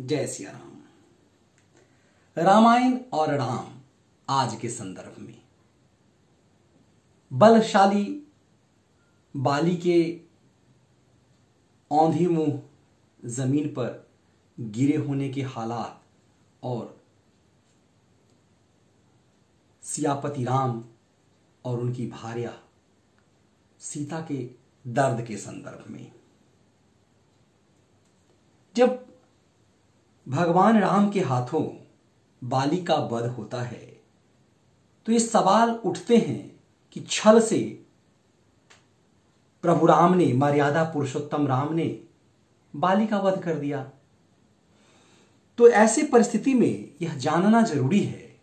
जय सिया राम रामायण और राम आज के संदर्भ में। बलशाली बाली के औंधी मुँह ज़मीन पर गिरे होने के हालात और सियापति राम और उनकी भार्या सीता के दर्द के संदर्भ में। जब भगवान राम के हाथों बाली का वध होता है। तो ये सवाल उठते हैं कि छल से प्रभु राम ने, मर्यादा पुरुषोत्तम राम ने बाली का वध कर दिया। तो ऐसे परिस्थिति में यह जानना ज़रूरी है।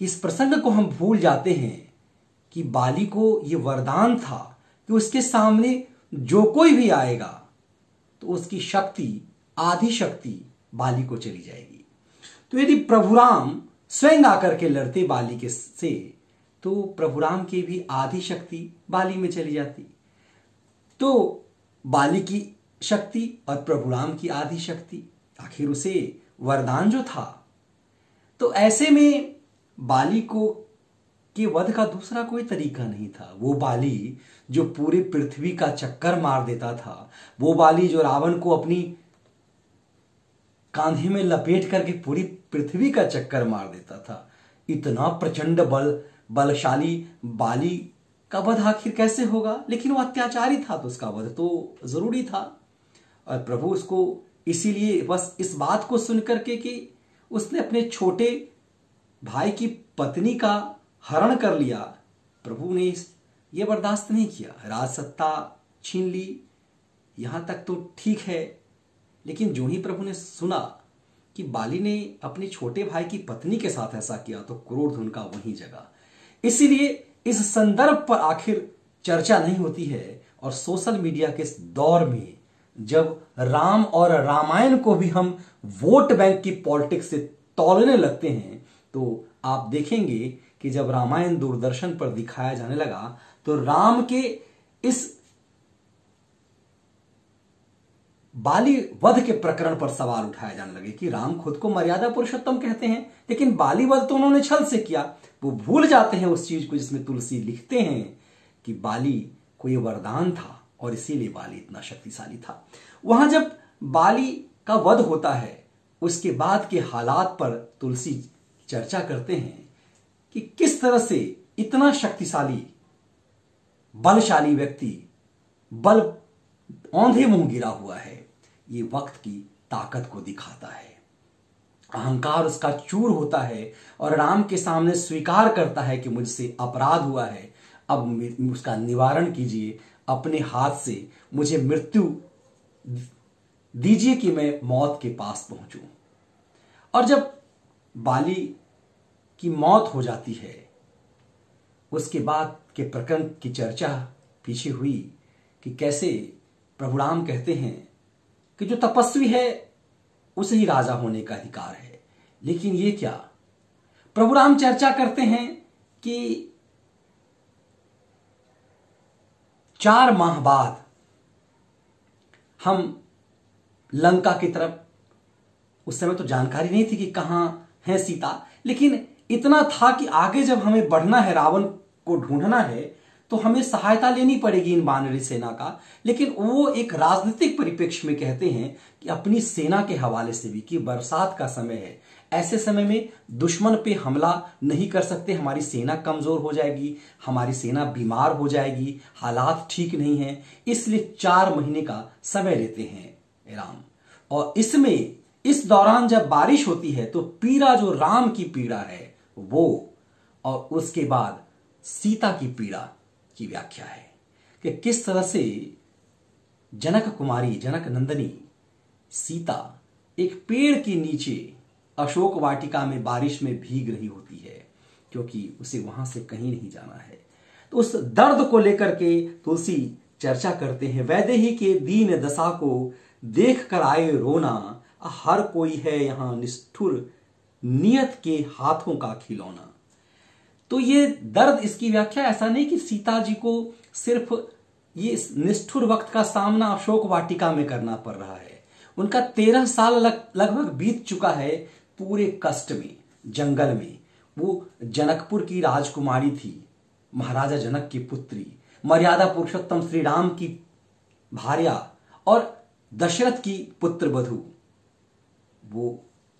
इस प्रसंग को हम भूल जाते हैं कि बाली को यह वरदान था कि उसके सामने जो कोई भी आएगा तो उसकी शक्ति, आधी शक्ति बाली को चली जाएगी। तो यदि प्रभु राम स्वयं आकर के लड़ते बाली के से तो प्रभु राम की भी आधी शक्ति बाली में चली जाती। तो बाली की शक्ति और प्रभु राम की आधी शक्ति, आखिर उसे वरदान जो था। तो ऐसे में बाली को के वध का दूसरा कोई तरीका नहीं था। वो बाली जो पूरे पृथ्वी का चक्कर मार देता था, वो बाली जो रावण को अपनी कांधे में लपेट करके पूरी पृथ्वी का चक्कर मार देता था। इतना प्रचंड बल, बलशाली बाली का वध आखिर कैसे होगा? लेकिन वो अत्याचारी था तो उसका वध तो ज़रूरी था। और प्रभु उसको इसीलिए बस इस बात को सुन करके कि उसने अपने छोटे भाई की पत्नी का हरण कर लिया। प्रभु ने यह बर्दाश्त नहीं किया। राजसत्ता छीन ली। यहाँ तक तो ठीक है। लेकिन जो ही प्रभु ने सुना कि बाली ने अपने छोटे भाई की पत्नी के साथ ऐसा किया तो क्रोध उनका वहीं जगा। इसीलिए इस संदर्भ पर आखिर चर्चा नहीं होती है और सोशल मीडिया के दौर में जब राम और रामायण को भी हम वोट बैंक की पॉलिटिक्स से तोलने लगते हैं तो आप देखेंगे कि जब रामायण दूरदर्शन पर दिखाया जाने लगा तो राम के इस बाली वध के प्रकरण पर सवाल उठाए जाने लगे कि राम खुद को मर्यादा पुरुषोत्तम कहते हैं, लेकिन बाली वध तो उन्होंने छल से किया। वो भूल जाते हैं उस चीज़ को जिसमें तुलसी लिखते हैं कि बाली को यह वरदान था और इसीलिए बाली इतना शक्तिशाली था। वहाँ जब बाली का वध होता है, उसके बाद के हालात पर तुलसी चर्चा करते हैं कि किस तरह से इतना शक्तिशाली, बलशाली व्यक्ति, बल औंधे मुँह गिरा हुआ है, ये वक्त की ताकत को दिखाता है। अहंकार उसका चूर होता है और राम के सामने स्वीकार करता है कि मुझसे अपराध हुआ है। अब उसका निवारण कीजिए, अपने हाथ से मुझे मृत्यु दीजिए कि मैं मौत के पास पहुंचूं। और जब बाली की मौत हो जाती है। उसके बाद के प्रकरण की चर्चा पीछे हुई कि कैसे प्रभु राम कहते हैं कि जो तपस्वी है, उसे ही राजा होने का अधिकार है। लेकिन ये क्या? प्रभु राम चर्चा करते हैं कि चार माह बाद हम लंका की तरफ़, उस समय तो जानकारी नहीं थी कि कहाँ है सीता, लेकिन इतना था कि आगे जब हमें बढ़ना है, रावण को ढूंढना है तो हमें सहायता लेनी पड़ेगी इन बानरी सेना का। लेकिन वो एक राजनीतिक परिप्रेक्ष्य में कहते हैं कि अपनी सेना के हवाले से भी कि बरसात का समय है। ऐसे समय में दुश्मन पे हमला नहीं कर सकते, हमारी सेना कमज़ोर हो जाएगी, हमारी सेना बीमार हो जाएगी, हालात ठीक नहीं है, इसलिए चार महीने का समय लेते हैं, राम। और इसमें, इस दौरान जब बारिश होती है तो पीड़ा जो राम की पीड़ा है वो और उसके बाद सीता की पीड़ा की व्याख्या है कि किस तरह से जनक कुमारी, जनक नंदनी, सीता एक पेड़ के नीचे अशोक वाटिका में बारिश में भीग रही होती है, क्योंकि उसे वहाँ से कहीं नहीं जाना है। तो उस दर्द को लेकर के तुलसी चर्चा करते हैं। वैदेही के दीन दशा को देख कर आए रोना हर कोई है यहाँ निष्ठुर नियत के हाथों का खिलौना। तो ये दर्द इसकी व्याख्या ऐसा नहीं कि सीता जी को सिर्फ़ ये निष्ठुर वक्त का सामना अशोक वाटिका में करना पड़ रहा है। उनका तेरह साल लगभग बीत चुका है पूरे कष्ट में, जंगल में। वो जनकपुर की राजकुमारी थी, महाराजा जनक की पुत्री, मर्यादा पुरुषोत्तम श्री राम की भार्या और दशरथ की पुत्र बधु वो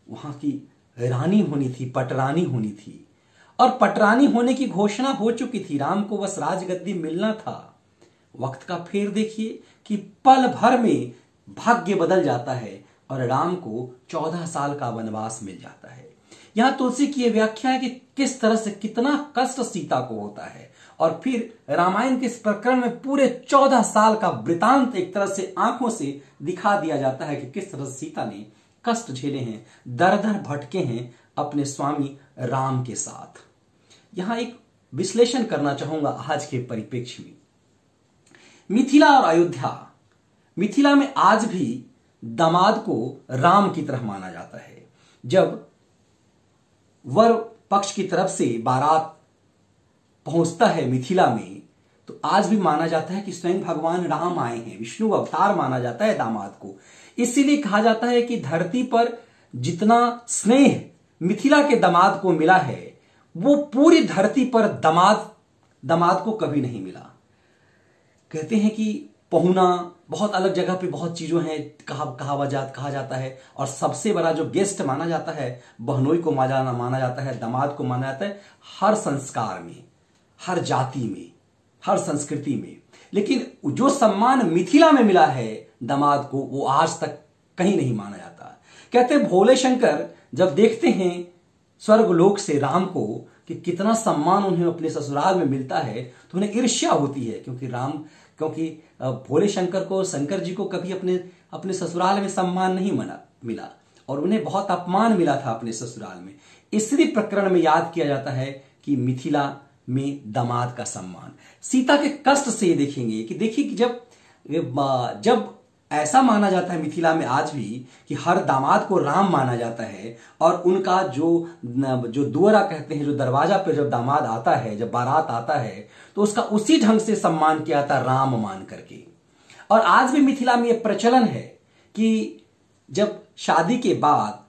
वहाँ की रानी होनी थी, पटरानी होनी थी। और पटरानी होने की घोषणा हो चुकी थी। राम को बस राजगद्दी मिलना था। वक्त का फेर देखिए कि पल भर में भाग्य बदल जाता है और राम को चौदह साल का वनवास मिल जाता है। यहाँ तुलसी की यह व्याख्या है कि किस तरह से कितना कष्ट सीता को होता है। और फिर रामायण के इस प्रकरण में पूरे चौदह साल का वृतांत एक तरह से आँखों से दिखा दिया जाता है कि किस तरह सीता ने कष्ट झेले हैं दर दर भटके हैं अपने स्वामी राम के साथ। यहाँ एक विश्लेषण करना चाहूँगा आज के परिप्रेक्ष्य में। मिथिला और अयोध्या, मिथिला में आज भी दामाद को राम की तरह माना जाता है। जब वर पक्ष की तरफ़ से बारात पहुँचता है मिथिला में तो आज भी माना जाता है कि स्वयं भगवान राम आए हैं, विष्णु अवतार माना जाता है दामाद को। इसीलिए कहा जाता है कि धरती पर जितना स्नेह मिथिला के दामाद को मिला है, वो पूरी धरती पर दामाद दामाद को कभी नहीं मिला। कहते हैं कि पहुना बहुत अलग जगह पे बहुत चीज़ों हैं, कहा कहा जात कहा जाता है। और सबसे बड़ा जो गेस्ट माना जाता है, बहनोई को माना माना जाता है, दामाद को माना जाता है, हर संस्कार में, हर जाति में, हर संस्कृति में। लेकिन जो सम्मान मिथिला में मिला है दामाद को वो आज तक कहीं नहीं माना जाता। कहते भोले शंकर, जब देखते हैं स्वर्ग लोक से राम को कि कितना सम्मान उन्हें अपने ससुराल में मिलता है तो उन्हें ईर्ष्या होती है, क्योंकि राम, क्योंकि भोले शंकर को, शंकर जी को कभी अपने अपने ससुराल में सम्मान नहीं मना, मिला। और उन्हें बहुत अपमान मिला था अपने ससुराल में। इसी प्रकरण में याद किया जाता है कि मिथिला में दामाद का सम्मान। सीता के कष्ट से ये देखेंगे कि देखिए कि जब जब ऐसा माना जाता है मिथिला में आज भी कि हर दामाद को राम माना जाता है और उनका जो जो दुअरा कहते हैं, जो दरवाज़ा पर जब दामाद आता है, जब बारात आता है तो उसका उसी ढंग से सम्मान किया जाता राम मान करके। और आज भी मिथिला में यह प्रचलन है कि जब शादी के बाद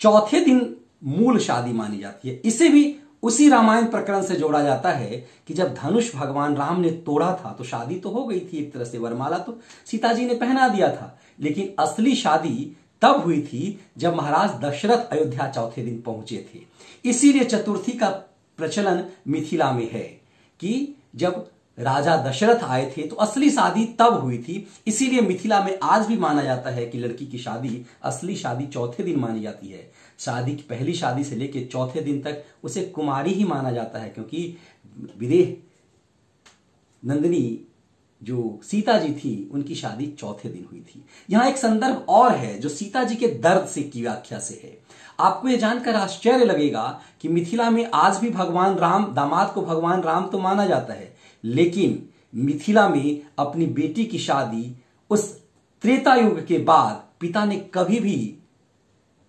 चौथे दिन मूल शादी मानी जाती है, इसे भी उसी रामायण प्रकरण से जोड़ा जाता है कि जब धनुष भगवान राम ने तोड़ा था तो शादी तो हो गई थी एक तरह से, वरमाला तो सीता जी ने पहना दिया था। लेकिन असली शादी तब हुई थी जब महाराज दशरथ अयोध्या चौथे दिन पहुँचे थे। इसीलिए चतुर्थी का प्रचलन मिथिला में है कि जब राजा दशरथ आए थे तो असली शादी तब हुई थी। इसीलिए मिथिला में आज भी माना जाता है कि लड़की की शादी, असली शादी चौथे दिन मानी जाती है। शादी की, पहली शादी से लेकर चौथे दिन तक उसे कुमारी ही माना जाता है, क्योंकि विदेह, नंदिनी जो सीता जी थी, उनकी शादी चौथे दिन हुई थी। यहाँ एक संदर्भ और है जो सीता जी के दर्द से की व्याख्या से है। आपको यह जानकर आश्चर्य लगेगा कि मिथिला में आज भी भगवान राम, दामाद को भगवान राम तो माना जाता है, लेकिन मिथिला में अपनी बेटी की शादी उस त्रेता युग के बाद पिता ने कभी भी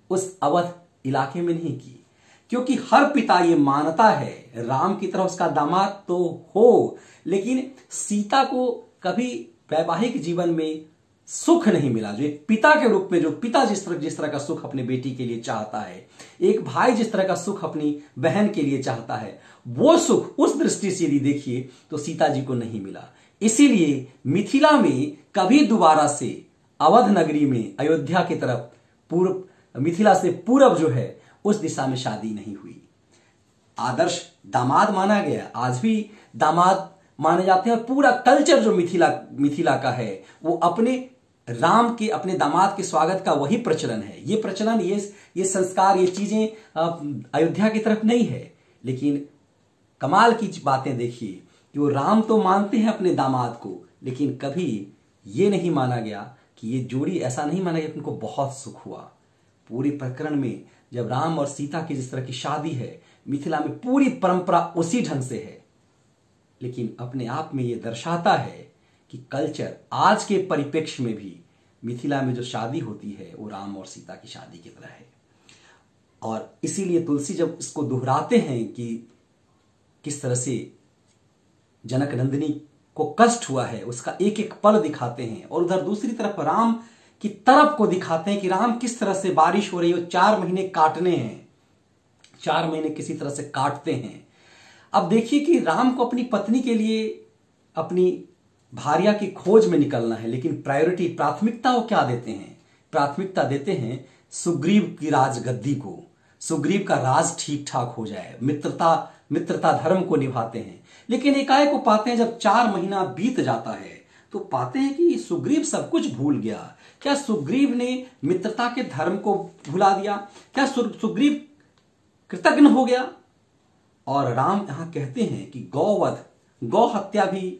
उस अवध इलाके में नहीं की। क्योंकि हर पिता ये मानता है, राम की तरह उसका दामाद तो हो, लेकिन सीता को कभी वैवाहिक जीवन में सुख नहीं मिला। जो एक पिता के रूप में, जो पिता जिस तरह जिस तरह का सुख अपने बेटी के लिए चाहता है, एक भाई जिस तरह का सुख अपनी बहन के लिए चाहता है, वो सुख उस दृष्टि से यदि देखिए तो सीता जी को नहीं मिला। इसीलिए मिथिला में कभी दोबारा से अवध नगरी में अयोध्या की तरफ़ पूर्व मिथिला से पूर्व जो है, उस दिशा में शादी नहीं हुई। आदर्श दामाद माना गया। आज भी दामाद माने जाते हैं। पूरा कल्चर जो मिथिला मिथिला का है, वो अपने राम के, अपने दामाद के स्वागत का वही प्रचलन है। ये प्रचलन, ये ये संस्कार, ये चीज़ें अयोध्या की तरफ़ नहीं है। लेकिन कमाल की बातें देखिए कि वो राम तो मानते हैं अपने दामाद को, लेकिन कभी ये नहीं माना गया कि ये जोड़ी, ऐसा नहीं माना गया उनको बहुत सुख हुआ। पूरी प्रकरण में जब राम और सीता की जिस तरह की शादी है, मिथिला में पूरी परंपरा उसी ढंग से है। लेकिन अपने आप में यह दर्शाता है कि कल्चर आज के परिप्रेक्ष्य में भी मिथिला में जो शादी होती है, वो राम और सीता की शादी की तरह है। और इसीलिए तुलसी जब इसको दोहराते हैं कि किस तरह से जनक नंदिनी को कष्ट हुआ है, उसका एक एक पल दिखाते हैं और उधर दूसरी तरफ़ राम की तरफ़ को दिखाते हैं कि राम किस तरह से बारिश हो रही है चार महीने काटने हैं। चार महीने किसी तरह से काटते हैं। अब देखिए कि राम को अपनी पत्नी के लिए अपनी भारिया की खोज में निकलना है, लेकिन प्रायोरिटी प्राथमिकता वो क्या देते हैं? प्राथमिकता देते हैं सुग्रीव की राजगद्दी को। सुग्रीव का राज ठीक ठाक हो जाए, मित्रता मित्रता धर्म को निभाते हैं। लेकिन एकाएक को पाते हैं जब चार महीना बीत जाता है तो पाते हैं कि सुग्रीव सब कुछ भूल गया। क्या सुग्रीव ने मित्रता के धर्म को भुला दिया? क्या सुग्रीव कृतज्ञ हो गया? और राम यहाँ कहते हैं कि गौवध, गौ हत्या भी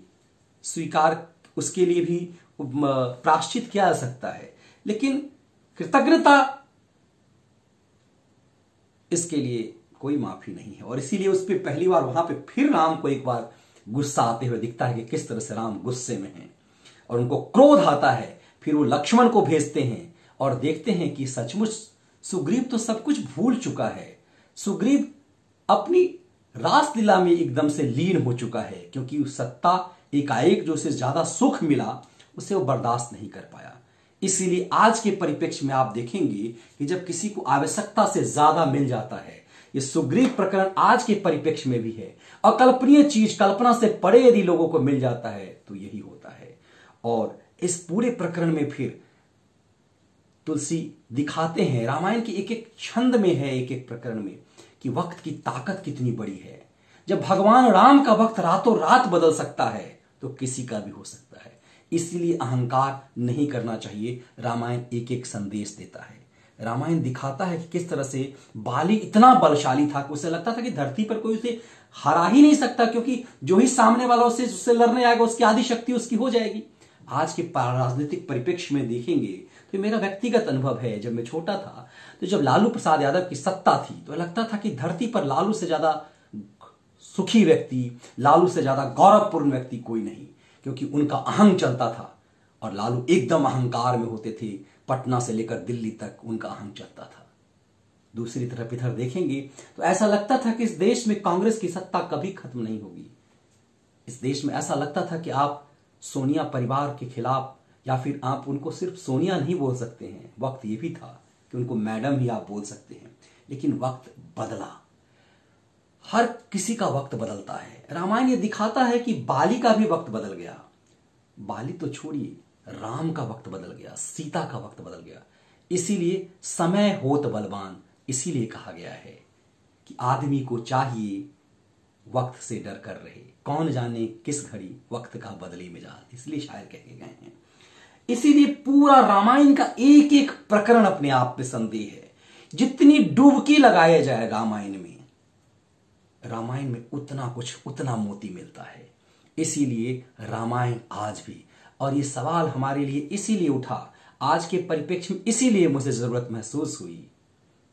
स्वीकार, उसके लिए भी प्राश्चित किया जा सकता है। लेकिन कृतज्ञता इसके लिए कोई माफ़ी नहीं है। और इसीलिए उस पर पहली बार वहाँ पे फिर राम को एक बार गुस्सा आते हुए दिखता है कि किस तरह से राम गुस्से में हैं। और उनको क्रोध आता है, फिर वो लक्ष्मण को भेजते हैं और देखते हैं कि सचमुच सुग्रीव तो सब कुछ भूल चुका है। सुग्रीव अपनी रासलीला में एकदम से लीन हो चुका है, क्योंकि उस सत्ता एकाएक जो उसे ज़्यादा सुख मिला, उसे वो बर्दाश्त नहीं कर पाया। इसीलिए आज के परिप्रेक्ष्य में आप देखेंगे कि जब किसी को आवश्यकता से ज़्यादा मिल जाता है, ये सुग्रीव प्रकरण आज के परिप्रेक्ष्य में भी है। अकल्पनीय चीज़ कल्पना से पड़े यदि लोगों को मिल जाता है तो यही है। और इस पूरे प्रकरण में फिर तुलसी दिखाते हैं, रामायण के एक एक छंद में है एक एक प्रकरण में, कि वक्त की ताकत कितनी बड़ी है। जब भगवान राम का वक्त रातों रात बदल सकता है तो किसी का भी हो सकता है। इसलिए अहंकार नहीं करना चाहिए, रामायण एक एक संदेश देता है। रामायण दिखाता है कि किस तरह से बाली इतना बलशाली था कि उसे लगता था कि धरती पर कोई उसे हरा ही नहीं सकता, क्योंकि जो ही सामने वाला उसे, उससे लड़ने आएगा, उसकी आदि शक्ति उसकी हो जाएगी। आज के राजनीतिक परिप्रेक्ष्य में देखेंगे तो मेरा व्यक्तिगत अनुभव है, जब मैं छोटा था तो जब लालू प्रसाद यादव की सत्ता थी तो लगता था कि धरती पर लालू से ज़्यादा सुखी व्यक्ति, लालू से ज़्यादा गौरवपूर्ण व्यक्ति कोई नहीं, क्योंकि उनका अहंग चलता था, और लालू एकदम अहंकार में होते थे, पटना से लेकर दिल्ली तक उनका अहंग चलता था। दूसरी तरफ़ इधर देखेंगे तो ऐसा लगता था कि इस देश में कांग्रेस की सत्ता कभी खत्म नहीं होगी। इस देश में ऐसा लगता था कि आप सोनिया परिवार के खिलाफ, या फिर आप उनको सिर्फ़ सोनिया नहीं बोल सकते हैं। वक्त ये भी था कि उनको मैडम ही आप बोल सकते हैं। लेकिन वक्त बदला। हर किसी का वक्त बदलता है। रामायण ये दिखाता है कि बाली का भी वक्त बदल गया। बाली तो छोड़िए, राम का वक्त बदल गया, सीता का वक्त बदल गया। इसीलिए समय होत बलवान, इसीलिए कहा गया है कि आदमी को चाहिए वक्त से डर कर रहे। कौन जाने किस घड़ी वक्त का बदली मिजाज इसलिए शायर कहे गए हैं। इसीलिए पूरा रामायण का एक एक प्रकरण अपने आप में संदेह है। जितनी डुबकी लगाया जाए रामायण में रामायण में उतना कुछ, उतना मोती मिलता है। इसीलिए रामायण आज भी, और ये सवाल हमारे लिए इसीलिए उठा, आज के परिप्रेक्ष्य में इसीलिए मुझे ज़रूरत महसूस हुई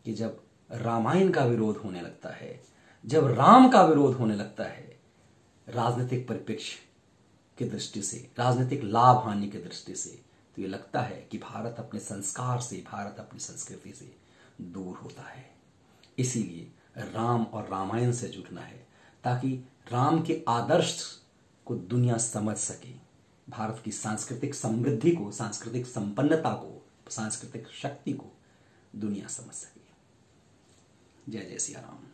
कि जब रामायण का विरोध होने लगता है जब राम का विरोध होने लगता है, राजनीतिक परिप्रेक्ष्य की दृष्टि से, राजनीतिक लाभ हानि की दृष्टि से तो ये लगता है कि भारत अपने संस्कार से, भारत अपनी संस्कृति से दूर होता है। इसीलिए राम और रामायण से जुड़ना है, ताकि राम के आदर्श को दुनिया समझ सके, भारत की सांस्कृतिक समृद्धि को, सांस्कृतिक संपन्नता को, सांस्कृतिक शक्ति को दुनिया समझ सके। जय जय सिया राम।